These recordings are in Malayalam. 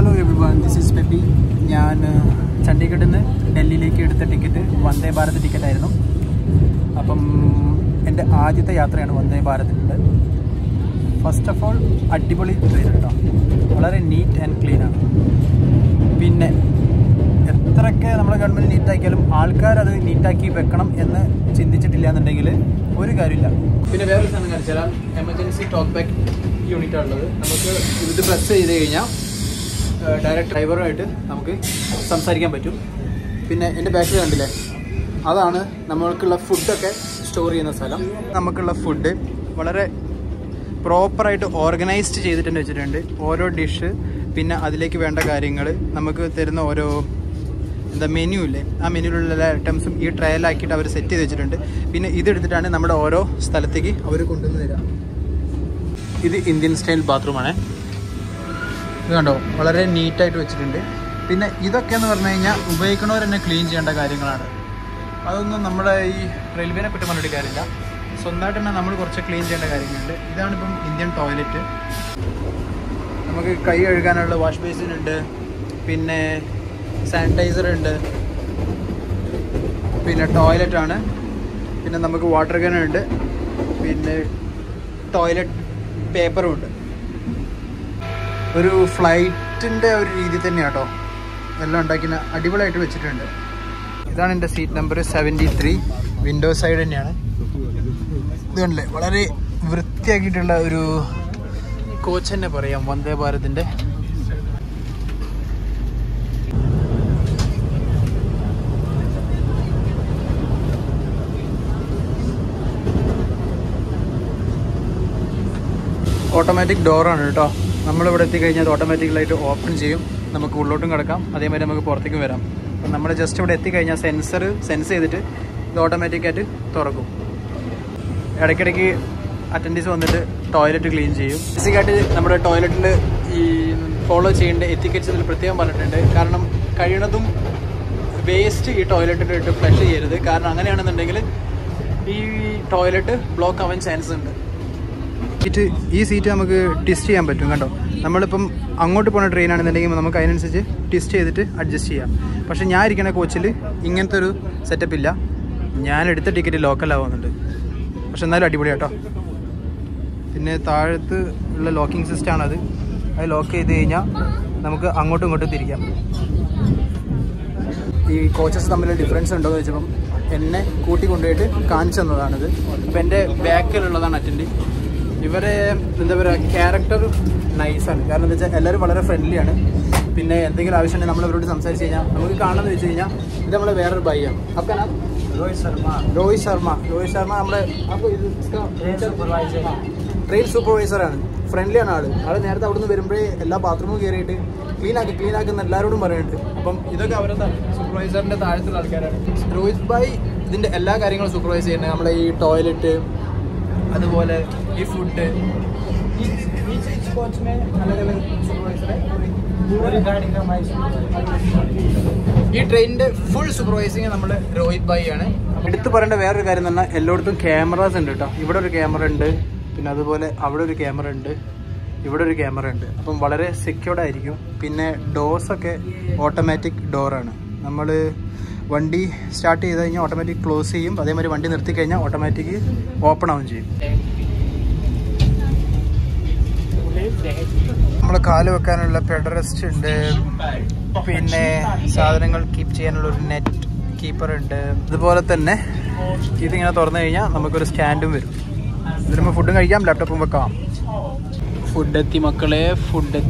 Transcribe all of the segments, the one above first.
Hello every this is Peppy ഞാൻ ചണ്ഡീഗഡിൽ നിന്ന് ഡൽഹിയിലേക്ക് എടുത്ത ടിക്കറ്റ് വന്ദേ ഭാരത് ടിക്കറ്റ് ആയിരുന്നു. അപ്പം എന്റെ ആദ്യത്തെ യാത്രയാണ് വന്ദേ ഭാരതിന്റെ ഫസ്റ്റ് ഓഫ് ഓൾ അടിപൊളി ട്രെയിൻ കേട്ടോ. വളരെ നീറ്റ് ആൻഡ് ക്ലീൻ ആണ്. പിന്നെ എത്രയൊക്കെ നമ്മുടെ ഗവൺമെന്റ് നീറ്റാക്കിയാലും ആൾക്കാർ അത് നീറ്റാക്കി വെക്കണം എന്ന് ചിന്തിച്ചിട്ടില്ല എന്നുണ്ടെങ്കിൽ ഒരു കാര്യമില്ല. പിന്നെ വേറൊരു സാധനം കാണിച്ചാൽ എമർജൻസി ടോക്ക് ബാക്ക് യൂണിറ്റ് ഉള്ളത് നമുക്ക് ഇത് പ്രസ് ചെയ്ത് കഴിഞ്ഞാൽ ഡയറക്റ്റ് ഡ്രൈവറുമായിട്ട് നമുക്ക് സംസാരിക്കാൻ പറ്റും. പിന്നെ എന്റെ ബാക്കിൽ കണ്ടില്ലേ? അതാണ് നമ്മൾക്കുള്ള ഫുഡൊക്കെ സ്റ്റോർ ചെയ്യുന്ന സ്ഥലം. നമുക്കുള്ള ഫുഡ് വളരെ പ്രോപ്പറായിട്ട് ഓർഗനൈസ്ഡ് ചെയ്തിട്ടുണ്ട് വെച്ചിട്ടുണ്ട്. ഓരോ ഡിഷ് പിന്നെ അതിലേക്ക് വേണ്ട കാര്യങ്ങൾ നമുക്ക് തരുന്ന ഓരോ എന്താ മെനു ഇല്ലേ? ആ മെനുവിലുള്ള എല്ലാ ഐറ്റംസും ഈ ട്രയലാക്കിയിട്ട് അവർ സെറ്റ് ചെയ്ത് വെച്ചിട്ടുണ്ട്. പിന്നെ ഇതെടുത്തിട്ടാണ് നമ്മുടെ ഓരോ സ്ഥലത്തേക്ക് അവർ കൊണ്ടുവന്ന് തരാം. ഇത് ഇന്ത്യൻ സ്റ്റൈൽ ബാത്റൂമാണ് ഇത് കണ്ടോ? വളരെ നീറ്റായിട്ട് വെച്ചിട്ടുണ്ട്. പിന്നെ ഇതൊക്കെ എന്ന് പറഞ്ഞു കഴിഞ്ഞാൽ ഉപയോഗിക്കണവർ തന്നെ ക്ലീൻ ചെയ്യേണ്ട കാര്യങ്ങളാണ്. അതൊന്നും നമ്മുടെ ഈ റെയിൽവേനെ പറ്റി പറഞ്ഞിട്ട് കാര്യമില്ല. സ്വന്തമായിട്ട് തന്നെ നമ്മൾ കുറച്ച് ക്ലീൻ ചെയ്യേണ്ട കാര്യങ്ങളുണ്ട്. ഇതാണിപ്പം ഇന്ത്യൻ ടോയ്ലറ്റ് നമുക്ക് കൈ കഴുകാനുള്ള വാഷ് ബേസിൻ ഉണ്ട്. പിന്നെ സാനിറ്റൈസർ ഉണ്ട്. പിന്നെ ടോയ്ലറ്റാണ് പിന്നെ നമുക്ക് വാട്ടർ ഗൺ ഉണ്ട്. പിന്നെ ടോയ്ലറ്റ് പേപ്പറും ഉണ്ട്. ഒരു ഫ്ലൈറ്റിന്റെ ഒരു രീതി തന്നെയാണ് കേട്ടോ എല്ലാം ഉണ്ടാക്കിന് അടിപൊളിയായിട്ട് വെച്ചിട്ടുണ്ട്. ഇതാണ് എന്റെ seat number seventy three. Window side തന്നെയാണ്. ഇത് കണ്ടില്ലേ? വളരെ വൃത്തിയാക്കിയിട്ടുള്ള ഒരു കോച്ച് തന്നെ പറയാം വന്ദേ ഭാരതിന്റെ. ഓട്ടോമാറ്റിക് ഡോറാണ് കേട്ടോ നമ്മളിവിടെ എത്തിക്കഴിഞ്ഞാൽ അത് ഓട്ടോമാറ്റിക്കലായിട്ട് ഓപ്പൺ ചെയ്യും. നമുക്ക് ഉള്ളോട്ടും കിടക്കാം. അതേമാതിരി നമുക്ക് പുറത്തേക്കും വരാം. അപ്പം നമ്മൾ ജസ്റ്റ് ഇവിടെ എത്തിക്കഴിഞ്ഞാൽ സെൻസർ സെൻസ് ചെയ്തിട്ട് ഇത് ഓട്ടോമാറ്റിക്കായിട്ട് തുറക്കും. ഇടയ്ക്കിടയ്ക്ക് അറ്റൻഡീസ് വന്നിട്ട് ടോയ്ലറ്റ് ക്ലീൻ ചെയ്യും. ബേസിക്കായിട്ട് നമ്മുടെ ടോയ്ലറ്റിൽ ഈ ഫോളോ ചെയ്യേണ്ട എത്തിക്കച്ചതിൽ പ്രത്യേകം പറഞ്ഞിട്ടുണ്ട്. കാരണം കഴിയണതും വേസ്റ്റ് ഈ ടോയ്ലറ്റിൽ ഇട്ട് ഫ്ലഷ് ചെയ്യരുത്. കാരണം അങ്ങനെയാണെന്നുണ്ടെങ്കിൽ ഈ ടോയ്ലറ്റ് ബ്ലോക്ക് ആവാൻ ചാൻസ് ഉണ്ട്. സീറ്റ് ഈ സീറ്റ് നമുക്ക് ട്വിസ്റ്റ് ചെയ്യാൻ പറ്റും കണ്ടോ? നമ്മളിപ്പം അങ്ങോട്ട് പോകുന്ന ട്രെയിൻ ആണെന്നുണ്ടെങ്കിൽ നമുക്ക് അതിനനുസരിച്ച് ട്വിസ്റ്റ് ചെയ്തിട്ട് അഡ്ജസ്റ്റ് ചെയ്യാം. പക്ഷേ ഞാൻ ഇരിക്കുന്ന കോച്ചിൽ ഇങ്ങനത്തെ ഒരു സെറ്റപ്പ് ഇല്ല. ഞാൻ എടുത്ത ടിക്കറ്റ് ലോക്കൽ ലോക്കലാവുന്നുണ്ട് പക്ഷെ എന്നാലും അടിപൊളി കേട്ടോ പിന്നെ താഴത്ത് ഉള്ള ലോക്കിംഗ് സിസ്റ്റം ആണത്. അത് ലോക്ക് ചെയ്ത് കഴിഞ്ഞാൽ നമുക്ക് അങ്ങോട്ടും ഇങ്ങോട്ടും തിരിക്കാം. ഈ കോച്ചസ് തമ്മിൽ ഡിഫറൻസ് ഉണ്ടോ എന്ന് വെച്ചപ്പം എന്നെ കൂട്ടി കൊണ്ടുപോയിട്ട് കാണിച്ചു തന്നതാണിത്. അപ്പം എന്റെ ബാക്കിലുള്ളതാണ് അറ്റൻഡ് ഇവരെ എന്താ പറയുക ക്യാരക്ടർ നൈസാണ് കാരണം എന്താ വെച്ചാൽ എല്ലാവരും വളരെ ഫ്രണ്ട്ലിയാണ് പിന്നെ എന്തെങ്കിലും ആവശ്യമുണ്ടെങ്കിൽ നമ്മൾ ഇവരോട് സംസാരിച്ച് കഴിഞ്ഞാൽ നമുക്ക് കാണണമെന്ന് വെച്ച് കഴിഞ്ഞാൽ ഇത് നമ്മളെ വേറൊരു ബൈയാണ് അപ്പം രോഹിത് ശർമ്മ. രോഹിത് ശർമ്മ. രോഹിത് ശർമ്മ നമ്മുടെ ട്രെയിൻ സൂപ്പർവൈസറാണ് ഫ്രണ്ട്ലിയാണ് ആൾ. ആൾ നേരത്തെ അവിടുന്ന് വരുമ്പോഴേ എല്ലാ ബാത്റൂമും കയറിയിട്ട് ക്ലീൻ ആക്കി ക്ലീൻ ആക്കുന്ന എല്ലാവരോടും പറയുന്നുണ്ട് അപ്പം ഇതൊക്കെ അവരുടെ സൂപ്പർവൈസറിന്റെ താഴത്തുള്ള ആൾക്കാരാണ്. രോഹിത് ഭായ് ഇതിന്റെ എല്ലാ കാര്യങ്ങളും സൂപ്പർവൈസ് ചെയ്യുന്നത്. നമ്മളെ ഈ ടോയ്ലറ്റ് അതുപോലെ ഈ ഫുഡ് ഈ ട്രെയിനിന്റെ ഫുൾ സൂപ്പർവൈസിങ് നമ്മൾ രോഹിത് ഭായി ആണ്. എടുത്തു പറയേണ്ട വേറൊരു കാര്യം എന്ന് പറഞ്ഞാൽ എല്ലായിടത്തും ക്യാമറാസ് ഉണ്ട് കേട്ടോ. ഇവിടെ ഒരു ക്യാമറ ഉണ്ട് പിന്നെ അതുപോലെ അവിടെ ഒരു ക്യാമറ ഉണ്ട് ഇവിടെ ഒരു ക്യാമറ ഉണ്ട്. അപ്പം വളരെ സെക്യൂർഡ് ആയിരിക്കും. പിന്നെ ഡോർസൊക്കെ ഓട്ടോമാറ്റിക് ഡോറാണ് നമ്മൾ വണ്ടി സ്റ്റാർട്ട് ചെയ്ത് കഴിഞ്ഞാൽ ഓട്ടോമാറ്റിക് ക്ലോസ് ചെയ്യും. അതേമാതിരി വണ്ടി നിർത്തി കഴിഞ്ഞാൽ ഓട്ടോമാറ്റിക് ഓപ്പൺ ആവും ചെയ്യും. നമ്മൾ കാൽ വെക്കാനുള്ള പെഡറസ്റ്റ് ഉണ്ട്. പിന്നെ സാധനങ്ങൾ കീപ്പ് ചെയ്യാനുള്ള ഒരു നെറ്റ് കീപ്പർ ഉണ്ട്. അതുപോലെ തന്നെ ഇതിങ്ങനെ തുറന്നു കഴിഞ്ഞാൽ നമുക്കൊരു സ്റ്റാൻഡും വരും. ഇതിനുമ്പോൾ ഫുഡും കഴിക്കാം ലാപ്ടോപ്പും വെക്കാം. ഫുഡെത്തി മക്കളെ ഫുഡ്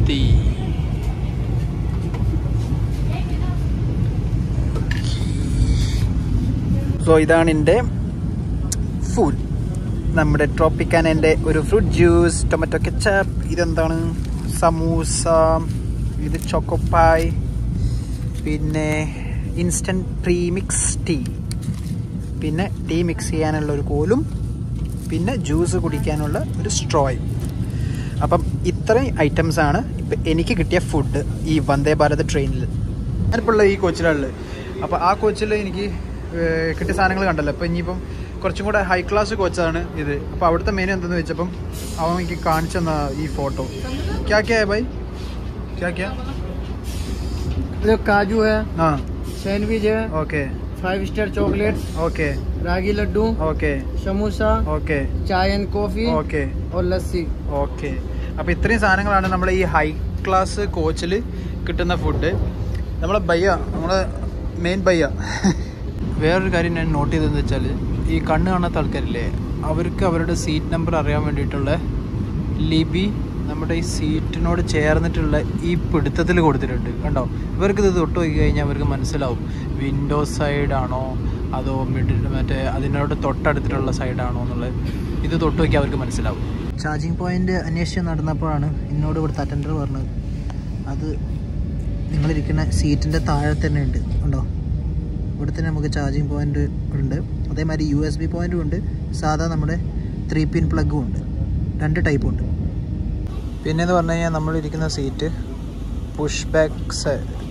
സോ ഇതാണ് എന്റെ ഫുഡ് നമ്മുടെ ട്രോപ്പിക്കാനന്റെ ഒരു ഫ്രൂട്ട് ജ്യൂസ് ടൊമാറ്റോ കെച്ചപ്പ് ഇതെന്താണ്? സമൂസ ഇത് ചോക്കോപ്പായ് പിന്നെ ഇൻസ്റ്റന്റ് പ്രീമിക്സ് ടീ പിന്നെ ടീ മിക്സ് ചെയ്യാനുള്ള ഒരു കോലും പിന്നെ ജ്യൂസ് കുടിക്കാനുള്ള ഒരു സ്ട്രോയും അപ്പം ഇത്രയും ഐറ്റംസാണ് ഇപ്പം എനിക്ക് കിട്ടിയ ഫുഡ് ഈ വന്ദേ ഭാരത് ട്രെയിനിൽ ഞാനിപ്പോൾ ഉള്ള ഈ കോച്ചിലാണുള്ളത് അപ്പോൾ ആ കോച്ചിൽ എനിക്ക് കിട്ടിയ സാധനങ്ങൾ കണ്ടല്ലോ അപ്പോൾ ഇനിയിപ്പം കുറച്ചും കൂടെ ഹൈ ക്ലാസ് കോച്ചാണ് ഇത് അപ്പോൾ അവിടുത്തെ മെനു എന്തെന്ന് വെച്ചപ്പം അവൻ എനിക്ക് കാണിച്ചു തന്ന ഈ ഫോട്ടോ ക്യാ ക്യാ ഹൈ ബൈ ക്യാ ക്യാ जो काजू है ആ सैंडविच है okay five star chocolate okay ragi laddu okay samosa okay chai and coffee okay और लस्सी ഓക്കെ അപ്പോൾ ഇത്രയും സാധനങ്ങളാണ് നമ്മുടെ ഈ ഹൈ ക്ലാസ് കോച്ചിൽ കിട്ടുന്ന ഫുഡ് നമ്മളെ ബയ്യ നമ്മളെ മെയിൻ ബയ്യ വേറൊരു കാര്യം ഞാൻ നോട്ട് ചെയ്തതെന്ന് വെച്ചാൽ ഈ കണ്ണ് കാണാത്ത ആൾക്കാരില്ലേ അവർക്ക് അവരുടെ സീറ്റ് നമ്പർ അറിയാൻ വേണ്ടിയിട്ടുള്ള ലിപി നമ്മുടെ ഈ സീറ്റിനോട് ചേർന്നിട്ടുള്ള ഈ പിടുത്തത്തിൽ കൊടുത്തിട്ടുണ്ട്. കണ്ടോ? ഇവർക്കിത് തൊട്ട് നോക്കി കഴിഞ്ഞാൽ അവർക്ക് മനസ്സിലാവും. വിൻഡോ സൈഡാണോ അതോ മിഡിൽ മറ്റേ അതിനോട് തൊട്ടടുത്തിട്ടുള്ള സൈഡാണോ എന്നുള്ളത്. ഇത് തൊട്ട് നോക്കി അവർക്ക് മനസ്സിലാവും. ചാർജിങ് പോയിന്റ് അന്വേഷിച്ച് നടന്നപ്പോഴാണ് എന്നോട് ഇവിടുത്തെ അറ്റൻഡർ പറഞ്ഞത്. അത് നിങ്ങളിരിക്കുന്ന സീറ്റിന്റെ താഴെ തന്നെ ഉണ്ട്. ഉണ്ടോ ഇവിടെ തന്നെ നമുക്ക് ചാർജിങ് പോയിന്റ് ഉണ്ട്. അതേമാതിരി യു എസ് ബി പോയിന്റും ഉണ്ട്. സാധാ നമ്മുടെ ത്രീ പിൻ പ്ലഗും ഉണ്ട്. രണ്ട് ടൈപ്പും ഉണ്ട്. പിന്നെ എന്ന് പറഞ്ഞു കഴിഞ്ഞാൽ നമ്മളിരിക്കുന്ന സീറ്റ് പുഷ് ബാക്ക്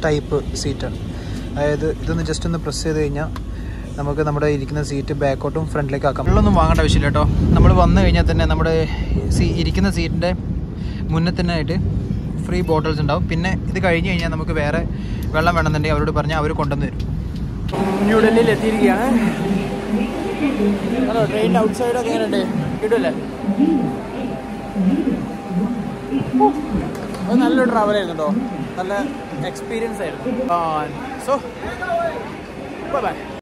ടൈപ്പ് സീറ്റാണ് അതായത് ഇതൊന്ന് ജസ്റ്റ് ഒന്ന് പ്രസ് ചെയ്ത് കഴിഞ്ഞാൽ നമുക്ക് നമ്മുടെ ഇരിക്കുന്ന സീറ്റ് ബാക്കോട്ടും ഫ്രണ്ടിലേക്ക് ആക്കാം. വെള്ളമൊന്നും വാങ്ങേണ്ട ആവശ്യമില്ല കേട്ടോ. നമ്മൾ വന്നു കഴിഞ്ഞാൽ തന്നെ നമ്മുടെ ഇരിക്കുന്ന സീറ്റിന്റെ മുന്നേ തന്നെ ആയിട്ട് ഫ്രീ ബോട്ടിൽസ് ഉണ്ടാവും. പിന്നെ ഇത് കഴിഞ്ഞ് കഴിഞ്ഞാൽ നമുക്ക് വേറെ വെള്ളം വേണമെന്നുണ്ടെങ്കിൽ അവരോട് പറഞ്ഞാൽ അവർ കൊണ്ടുവന്ന് തരും. ന്യൂഡൽഹിയിൽ എത്തിയിരിക്കുകയാണ്. ഹലോ ട്രെയിനിന്റെ ഔട്ട് സൈഡൊക്കെ എങ്ങനെയുണ്ട്? കിട്ടുമല്ലേ? അത് നല്ലൊരു ട്രാവൽ ആയിരുന്നു കേട്ടോ. നല്ല എക്സ്പീരിയൻസ് ആയിരുന്നു. So by